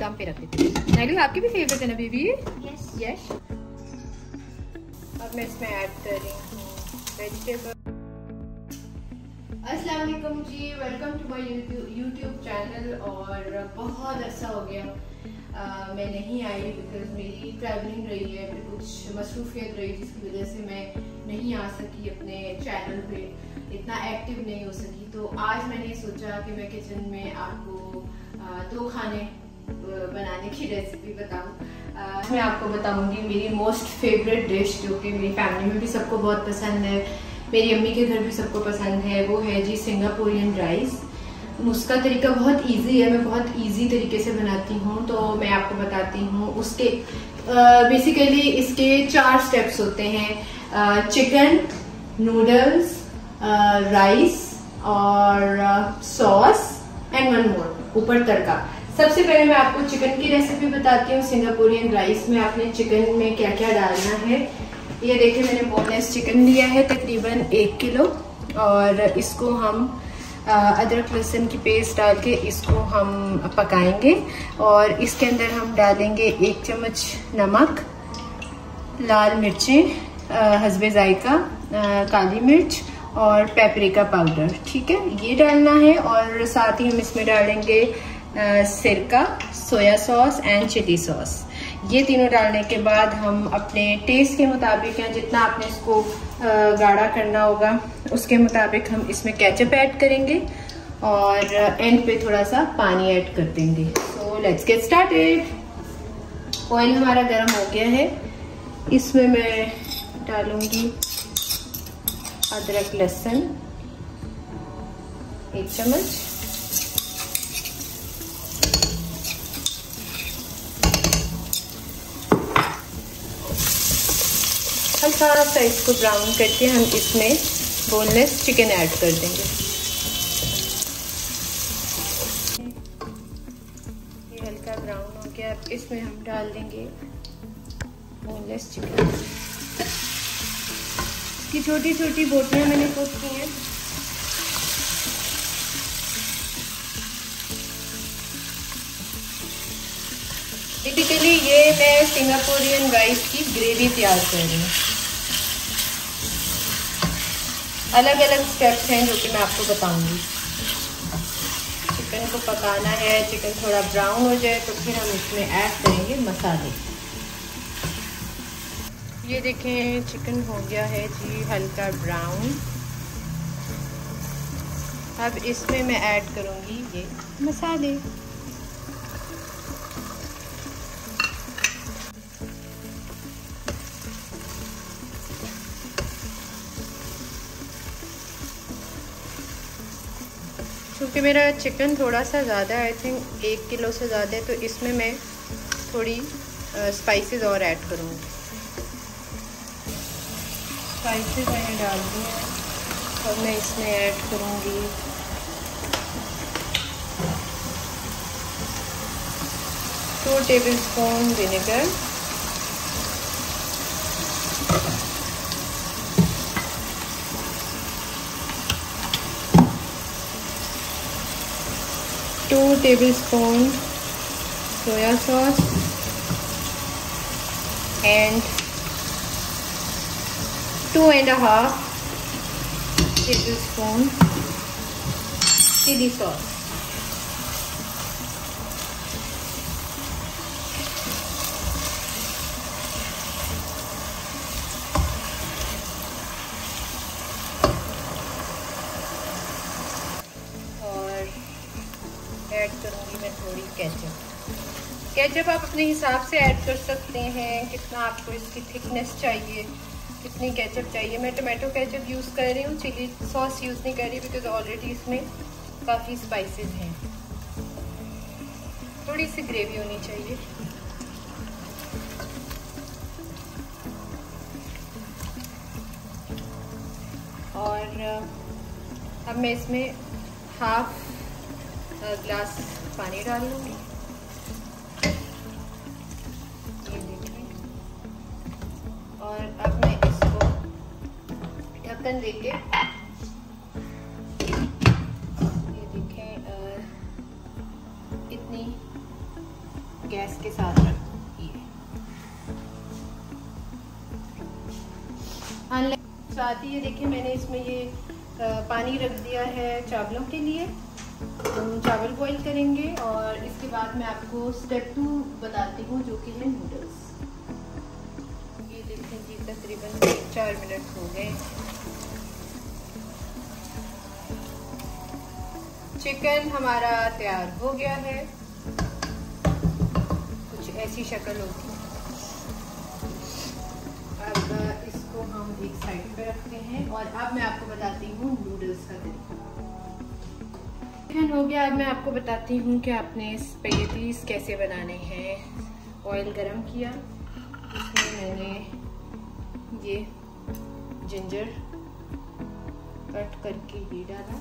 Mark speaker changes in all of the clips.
Speaker 1: दम पे रख देती हूँ नाइल आपकी भी फेवरेट है ना बेबी?
Speaker 2: यस
Speaker 1: यस अब मैं इसमें ऐड कर रही हूँ वेजिटेबल अस्सलाम वालेकुम जी welcome to my YouTube channel और बहुत अच्छा हो गया। आ, मैं नहीं आई बिकॉज़ मेरी ट्रैवलिंग रही है फिर कुछ मसरूफियत रही जिसकी वजह से मैं नहीं आ सकी अपने चैनल पे। इतना एक्टिव नहीं हो सकी। तो आज मैंने सोचा कि मैं किचन में आपको दो खाने बनाने की रेसिपी बताऊँ। मैं आपको बताऊँगी मेरी मोस्ट फेवरेट डिश जो कि मेरी फैमिली में भी सबको बहुत पसंद है, मेरी अम्मी के घर भी सबको पसंद है, वो है जी सिंगापुरियन राइस उसका तरीका बहुत इजी है, मैं बहुत इजी तरीके से बनाती हूँ तो मैं आपको बताती हूँ। उसके बेसिकली इसके चार स्टेप्स होते हैं। चिकन नूडल्स राइस और सॉस एंड वन मोर ऊपर तड़का। सबसे पहले मैं आपको चिकन की रेसिपी बताती हूँ सिंगापुरियन राइस में आपने चिकन में क्या क्या डालना है। ये देखिए, मैंने बोनलेस चिकन लिया है तकरीबन एक किलो और इसको हम अदरक लहसुन की पेस्ट डाल के इसको हम पकाएँगे और इसके अंदर हम डालेंगे एक चम्मच नमक, लाल मिर्चें हसबे जायका काली मिर्च और पेपरिका पाउडर ठीक है? ये डालना है और साथ ही हम इसमें डालेंगे सिरका, soya sauce and chili sauce. ये तीनों डालने के बाद हम अपने टेस्ट के मुताबिक या जितना आपने इसको गाढ़ा करना होगा, उसके मुताबिक हम इसमें कैचअप ऐड करेंगे और एंड पे थोड़ा सा पानी ऐड कर देंगे। So let's get started oil हमारा गर्म हो गया है। इसमें मैं डालूँगी अदरक लहसुन, एक चम्मच। हल्का सा इसको ब्राउन करके हम इसमें बोनलेस चिकन ऐड कर देंगे। ये हल्का ब्राउन हो गया, अब इसमें हम डाल देंगे बोनलेस चिकन इसकी छोटी छोटी बोटियाँ मैंने कुक की हैं। टिपिकली ये मैं सिंगापुरियन राइस की ग्रेवी तैयार कर रही हूँ। अलग अलग स्टेप्स हैं जो कि मैं आपको बताऊँगी। चिकन को पकाना है चिकन थोड़ा ब्राउन हो जाए तो फिर हम इसमें ऐड करेंगे मसाले। ये देखें चिकन हो गया है जी, हल्का ब्राउन अब इसमें मैं ऐड करूँगी ये मसाले। क्योंकि मेरा चिकन थोड़ा सा ज़्यादा आई थिंक एक किलो से ज़्यादा है तो इसमें मैं थोड़ी स्पाइसेस और ऐड करूँगी। स्पाइसेस मैंने डाल दी हैं और मैं इसमें ऐड करूँगी। Two tablespoon vinegar tablespoon soya sauce and two and a half tablespoon chili sauce add करूँगी मैं थोड़ी केचप केचप आप अपने हिसाब से ऐड कर सकते हैं, कितना आपको इसकी थिकनेस चाहिए, कितनी केचप चाहिए। मैं टमाटो केचप यूज़ कर रही हूँ चिली सॉस यूज़ नहीं कर रही बिकॉज़ ऑलरेडी इसमें काफ़ी स्पाइसेस हैं। थोड़ी सी ग्रेवी होनी चाहिए। और अब मैं इसमें हाफ़ ग्लास पानी डाल लूँगी। ये देखिए। और अब मैं इसको ढक्कन देके, ये देखें इतनी गैस के साथ रख साथ ही, ये देखिए, मैंने इसमें ये पानी रख दिया है चावलों के लिए। चावल बॉईल करेंगे और इसके बाद मैं आपको स्टेप टू बताती हूँ, जो कि है नूडल्स ये देखें जी, तकरीबन चार मिनट हो गए. चिकन हमारा तैयार हो गया है. कुछ ऐसी शक्ल होगी. अब इसको हम एक साइड पे रखते हैं और अब मैं आपको बताती हूँ नूडल्स का तरीका. चिकन हो गया अब मैं आपको बताती हूँ कि आपने स्पेगेटीज कैसे बनाने हैं। ऑयल गरम किया इसमें मैंने ये जिंजर कट करके ये डाला।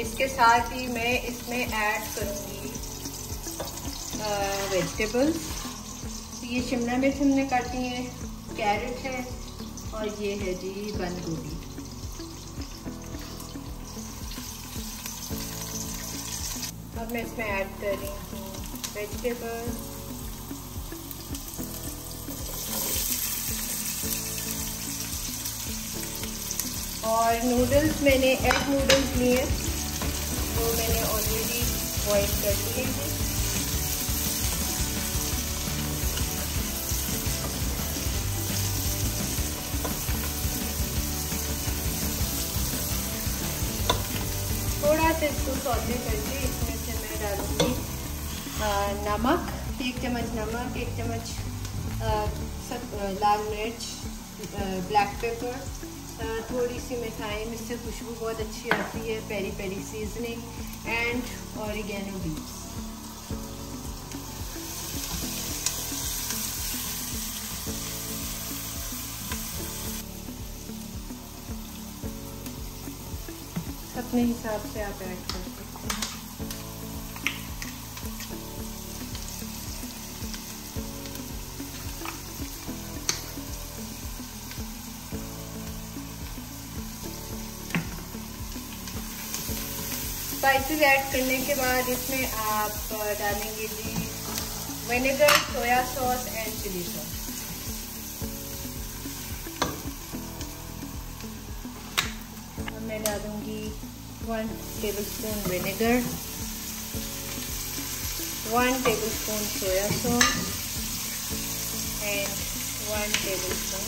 Speaker 1: इसके साथ ही मैं इसमें ऐड करूँगी वेजिटेबल्स। ये शिमला मिर्च हमने काटी है, कैरेट है और ये है जी बंद गोभी। अब मैं इसमें ऐड कर रही हूँ वेजिटेबल्स और नूडल्स मैंने एग नूडल्स लिए, वो मैंने ऑलरेडी बॉईल कर लिए हैं। सा इसको सौदे करके इसमें से मैं डालूँगी नमक, एक चम्मच नमक, एक चम्मच लाल मिर्च ब्लैक पेपर थोड़ी सी मिठाई, इससे खुशबू बहुत अच्छी आती है peri peri seasoning and oregano beats अपने हिसाब से आप ऐड कर सकते हैं। स्पाइसेस ऐड करने के बाद इसमें आप डालेंगे जी vinegar soya sauce and chili sauce मैं डालूँगी one tablespoon vinegar one tablespoon soya sauce and one tablespoon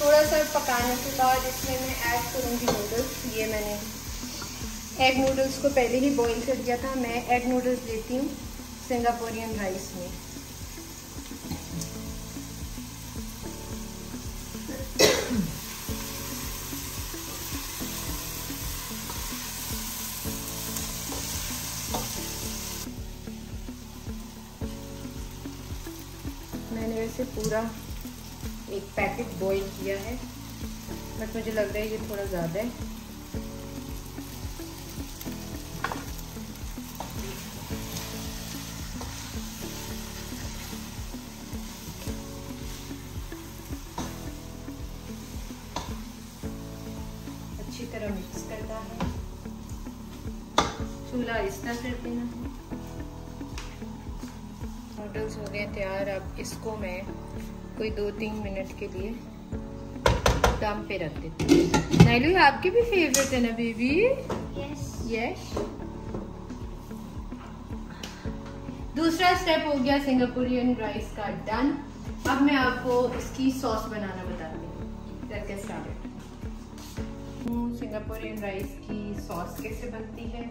Speaker 1: थोड़ा सा पकाने के बाद इसमें मैं ऐड करूँगी नूडल्स ये मैंने एग नूडल्स को पहले ही बॉईल कर दिया था। मैं एग नूडल्स लेती हूँ सिंगापुरियन राइस में। मैंने वैसे पूरा एक पैकेट बॉईल किया है। बट मुझे लग रहा है ये थोड़ा ज़्यादा है। अच्छी तरह मिक्स करना है। चूल्हा इस तरह कर देना है। नूडल्स हो गए तैयार अब इसको मैं कोई दो तीन मिनट के लिए दम पे रख देती हूँ। नाइलू आपके भी फेवरेट है ना बेबी
Speaker 2: यस
Speaker 1: यस दूसरा स्टेप हो गया सिंगापुरियन राइस का डन अब मैं आपको इसकी सॉस बनाना बताती हूँ। लेट्स सिंगापुरियन राइस की सॉस कैसे बनती है?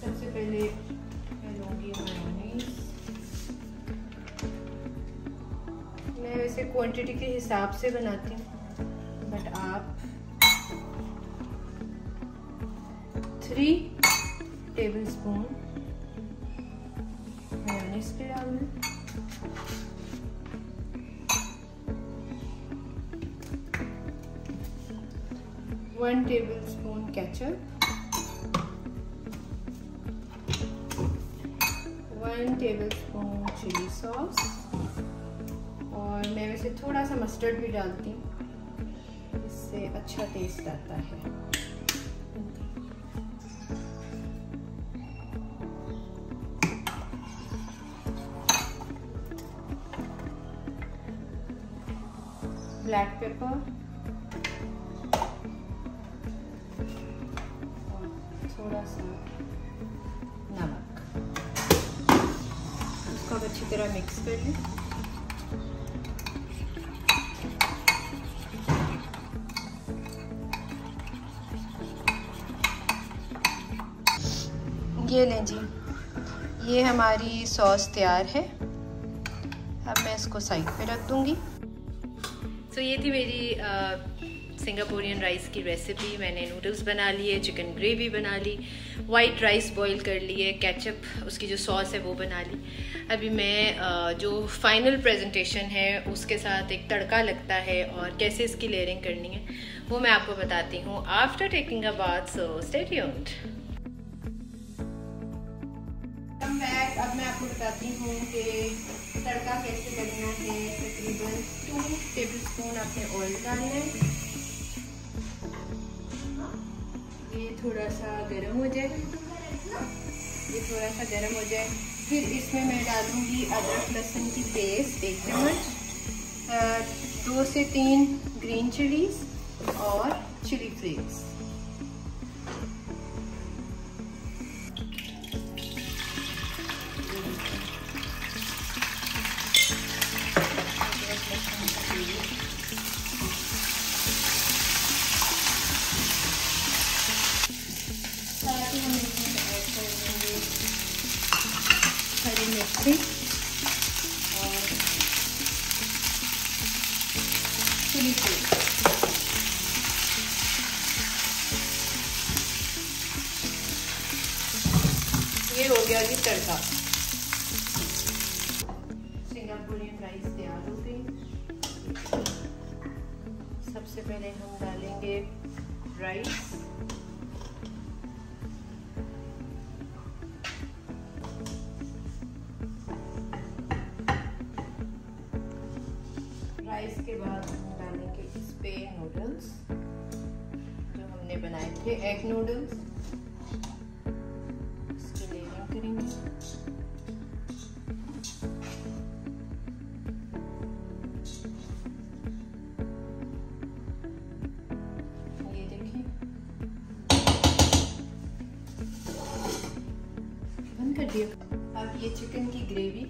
Speaker 1: सबसे पहले मैं लूँगी मेयोनीज मैं वैसे क्वांटिटी के हिसाब से बनाती हूँ। बट आप थ्री टेबल स्पून पे डाल one tablespoon ketchup one tablespoon chili sauce और मैं वैसे थोड़ा सा मस्टर्ड भी डालती हूँ। इससे अच्छा टेस्ट आता है। ब्लैक पेपर और थोड़ा सा नमक। उसको अब अच्छी तरह मिक्स कर लें। ये लें जी। ये हमारी सॉस तैयार है। अब मैं इसको साइड पे रख दूँगी। सो so, ये थी मेरी सिंगापुरियन राइस की रेसिपी मैंने नूडल्स बना लिए चिकन ग्रेवी बना ली वाइट राइस बॉईल कर लिए केचप उसकी जो सॉस है वो बना ली। अभी मैं uh, जो फाइनल प्रेजेंटेशन है उसके साथ एक तड़का लगता है और कैसे इसकी लेयरिंग करनी है वो मैं आपको बताती हूँ। आफ्टर टेकिंग अ बात सो स्टेट अब मैं आपको बताती हूँ कि तड़का कैसे करना है, तकरीबन टू टेबल स्पून आपने ऑयल डालना है। ये थोड़ा सा गर्म हो जाए। ये थोड़ा सा गर्म हो जाए। फिर इसमें मैं डालूँगी अदरक लहसुन की पेस्ट एक चम्मच दो से तीन ग्रीन चिलीज और चिली फ्लेक्स मिर्ची। और चिली ये हो गया जी तड़का। सिंगापुरियन राइस तैयार हो गई। सबसे पहले हम डालेंगे राइस राइस। थे एग नूडल्स इसकी करेंगे। ये अब ये चिकन की ग्रेवी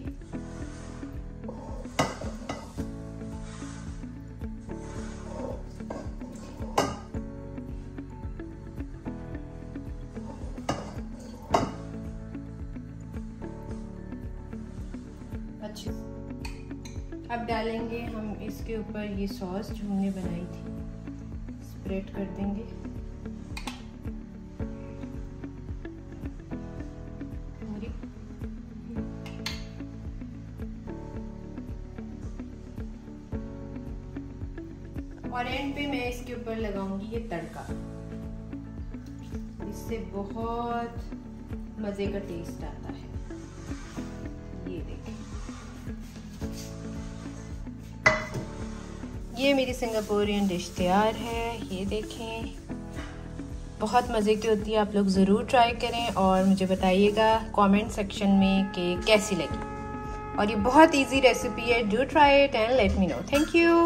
Speaker 1: इसके ऊपर ये सॉस जो हमने बनाई थी स्प्रेड कर देंगे। और एंड पे मैं इसके ऊपर लगाऊँगी ये तड़का। इससे बहुत मज़े का टेस्ट आता है। ये मेरी सिंगापुरियन डिश तैयार है, ये देखें। बहुत मज़े की होती है, आप लोग ज़रूर ट्राई करें और मुझे बताइएगा कमेंट सेक्शन में कि कैसी लगी। और ये बहुत इजी रेसिपी है do try it and let me know thank you